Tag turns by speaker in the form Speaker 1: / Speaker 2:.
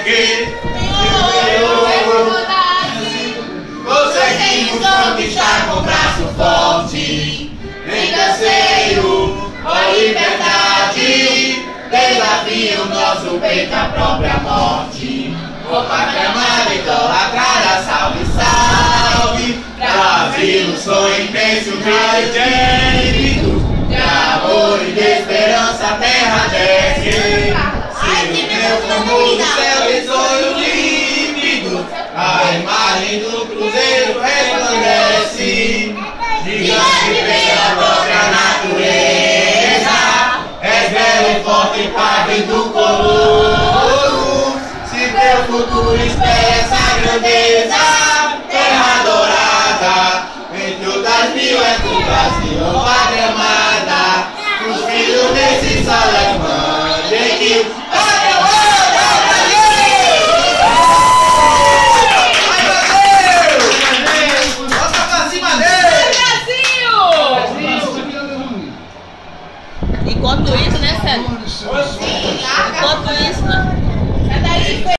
Speaker 1: que conseguimos conquistar com braço forte. Em terceiro, a liberdade desafia o nosso peito à própria morte. O pátria amada, idolatrada, salve, salve. Brasil, sonho intenso, grande a imagem do cruzeiro resplandece. Gigante pela própria natureza, és belo e forte, padre do colono. Se teu futuro espera essa grandeza, terra dourada, entre outras mil é do Brasil, amada. Os filhos desse sol é mãe, que o pátria
Speaker 2: Enquanto isso, né, Sérgio? Enquanto isso?